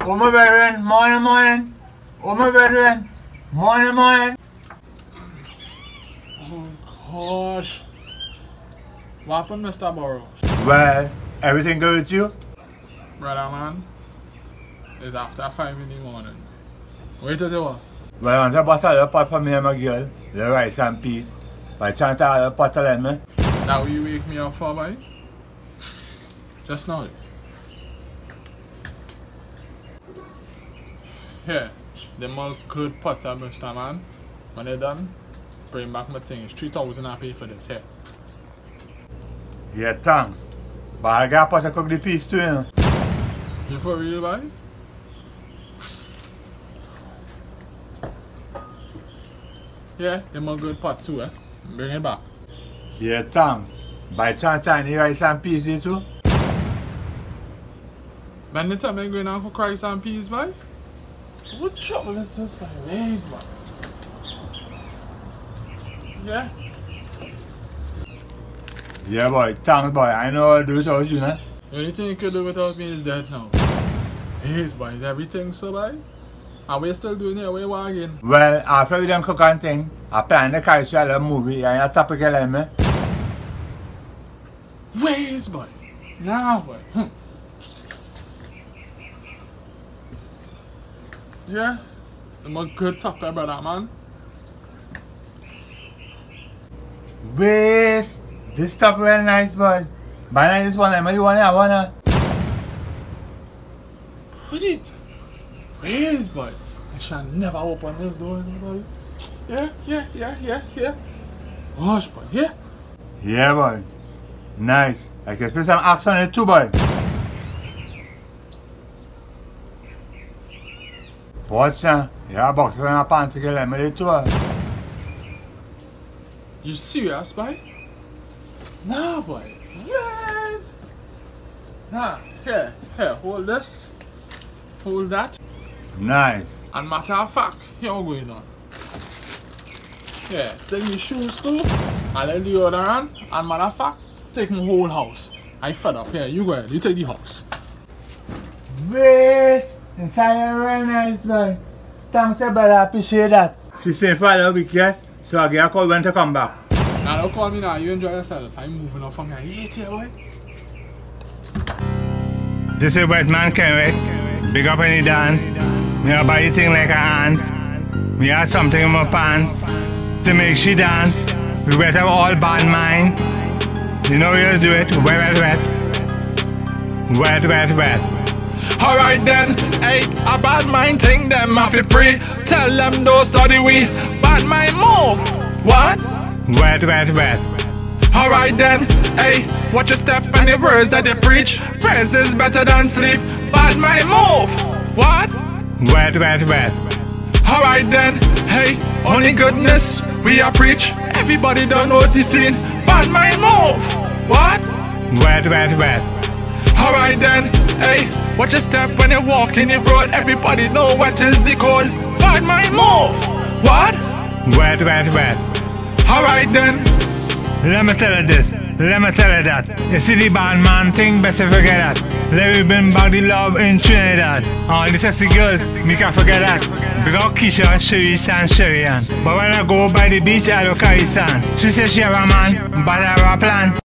Oh my brethren, morning, morning. Oh my brethren, morning, morning. Oh gosh. What happened, Mr. Burrow? Well, everything good with you? Brother man, it's after 5 in the morning. Wait till what? Well, I want to bottle of pot for me and my girl, the rice and peas. By chance I have a pot to lend me. Eh? That will you wake me up for, boy? Just now. Here, the milk good potter, Mr. Man. When they're done, bring back my things. 3000 I pay for this, here. Yeah, thanks. But I got a pot to cook the peas too, you know. You for real, boy? Yeah, the milk good pot too, eh? Bring it back. Yeah, thanks. By chance I need rice and peas too? Man, the time I'm going out for rice and peas, boy? What trouble is this, boy? Ways, man. Yeah? Yeah, boy, thanks, boy. I know to do it without you, know. The only thing you could do without me is dead now. Yes, boy, is everything so bad? And we're still doing it, we're wagging. Well, after we done cook and thing, I plan to you a movie and you topic like me. Ways, boy. Now, boy. Hmm. Yeah? I'm a good topper, brother, man. Waste. This stuff real nice, boy. But I just want to, I want to, I want to. What it? Ways, boy. I shall never open this door, boy. Yeah, yeah, yeah, yeah, yeah. Gosh, boy, yeah? Yeah, boy. Nice. I can spend some axe on it too, boy. Watch now. Yeah, box on a pants to get them ready uh. You serious, boy? Nah, boy. What? Nah, here, here, hold this. Hold that. Nice. And matter of fact, here we going on. Yeah, take your shoes too, and then the other hand, and matter of fact, take my whole house. I fed up here, you go ahead, you take the house. Waste. Inside real nice, boy. Thanks, brother. I appreciate that. Eh? She said a little weekend, so I get a call when to come back. Now don't call me now, you enjoy yourself. I'm moving off from here. I hate you, boy. This is Wet Man Kenrick. Eh? Big up any dance. Me a buy thing like a ant. Me have something in my pants. To make she dance. We better all bad mind. You know you do it. Wet, wet, wet. Wet, wet, wet. Alright then, hey, a bad mind thing them have to pray. Tell them don't study we. Bad mind move. What? Wet, wet, wet. Alright then, hey, watch your step and the words that they preach. Praise is better than sleep. Bad mind move. What? Wet, wet, wet. Alright then, hey, only goodness we are preach. Everybody don't notice it. Bad mind move. What? Wet, wet, wet. Alright then, hey, watch your step when you walk in the road. Everybody know what is the code. Bad mind move. What? Wet, wet, wet. Alright then, Let me tell you this. Let me tell you that. You see the bad man thing, best you forget that. Let me bring back the love in Trinidad. All the sexy girls, me can't forget that. Up Keisha, Sharice and Sharian. But when I go by the beach, I carry sand. She says she have a man, but I have a plan.